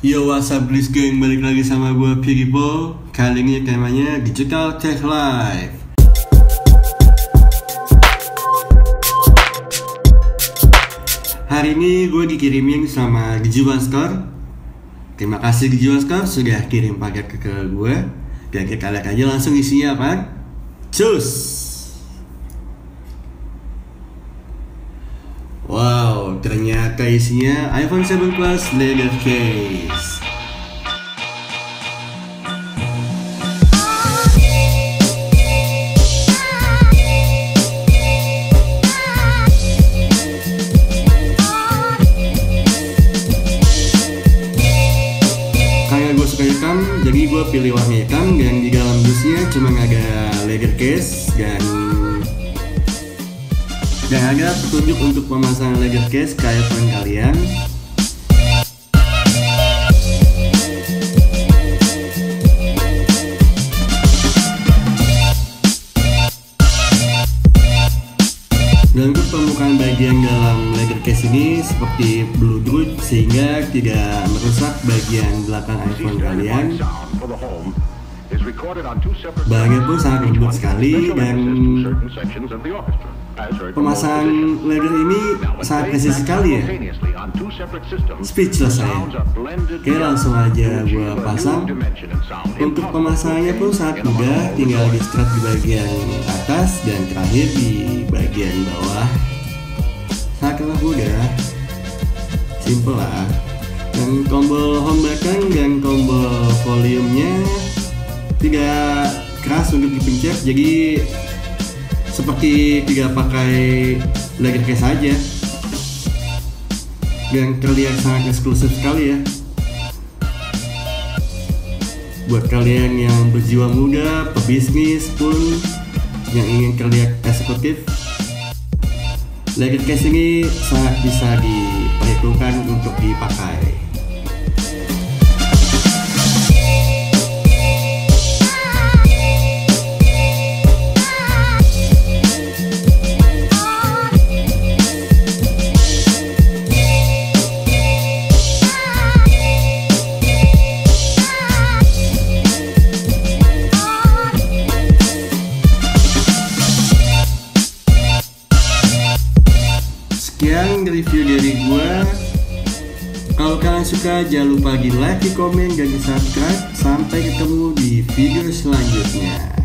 Yo what's up please gang? Balik lagi sama gue Piripo Kali ini temanya Digital Tech Live Hari ini gue dikirimin sama Digital Store Terima kasih Digital Store sudah kirim paket ke, ke gue Dan kita lihat aja langsung isinya apa Cus ternyata isinya iPhone 7 Plus leather case. Jadi gue pilih warna hitam dan di dalam dusnya cuma ada leather case dan dan ada petunjuk untuk pemasangan leather case ke iPhone kalian. Dan untuk permukaan bagian dalam leather case ini seperti bluetooth sehingga tidak merusak bagian belakang iPhone kalian. Bahannya pun sangat lembut sekali dan pemasangan leather ini sangat presis sekali ya. Speechless saya. Oke langsung aja gua pasang. Untuk pemasangannya pun sangat mudah tinggal di strap di bagian atas dan terakhir di bagian bawah. Sangatlah mudah. Simple lah. Dan tombol home button dan tombol volumenya tidak keras untuk dipencet jadi seperti tidak pakai legging case saja dan terlihat sangat eksklusif sekali ya. Buat kalian yang berjiwa muda, pebisnis pun yang ingin terlihat eksekutif legging case ini sangat bisa diperhitungkan untuk dipakai Sekian review dari gue. Kalau kalian suka jangan lupa di like, di komen, dan di subscribe. Sampai ketemu di video selanjutnya.